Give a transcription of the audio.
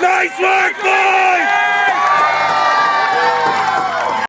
Nice work, boys!